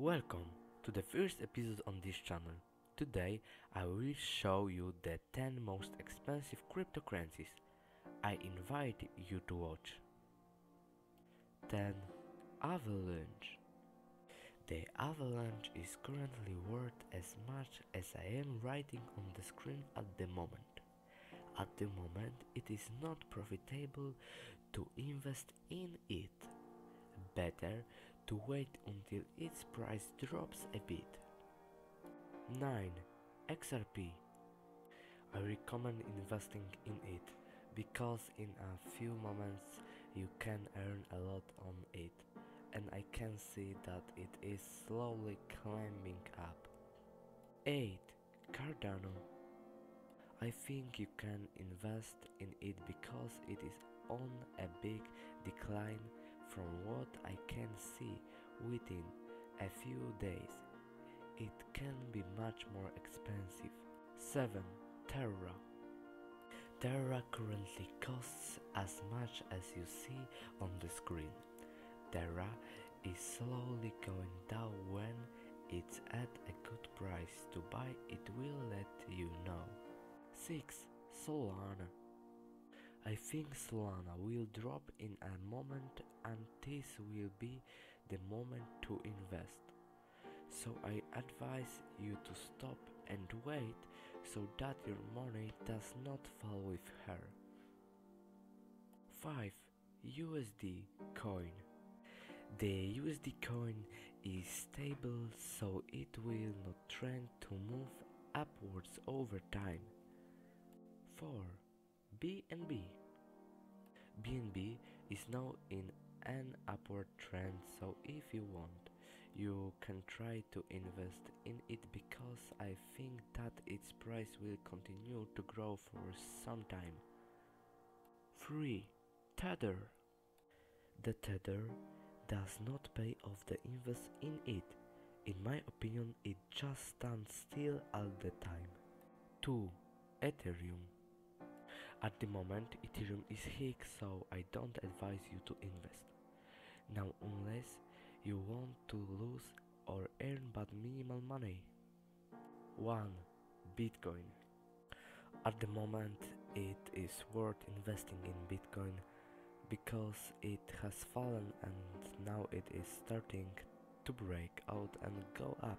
Welcome to the first episode on this channel. Today I will show you the 10 most expensive cryptocurrencies. I invite you to watch. 10. Avalanche The Avalanche is currently worth as much as I am writing on the screen at the moment. At the moment it is not profitable to invest in it. Better to wait until its price drops a bit. 9. XRP I recommend investing in it because in a few moments you can earn a lot on it and I can see that it is slowly climbing up. 8. Cardano I think you can invest in it because it is on a big decline from what I can see within a few days. It can be much more expensive. 7. Terra Terra currently costs as much as you see on the screen. Terra is slowly going down when it's at a good price to buy it will let you know. 6. Solana I think Solana will drop in a moment and this will be the moment to invest. So I advise you to stop and wait so that your money does not fall with her. 5. USD coin The USD coin is stable so it will not trend to move upwards over time. 4. BNB BNB is now in an upward trend so if you want you can try to invest in it because I think that its price will continue to grow for some time. 3. Tether The Tether does not pay off the invest in it. In my opinion it just stands still all the time. 2. Ethereum at the moment Ethereum is high so I don't advise you to invest. Now unless you want to lose or earn but minimal money. 1. Bitcoin At the moment it is worth investing in Bitcoin because it has fallen and now it is starting to break out and go up.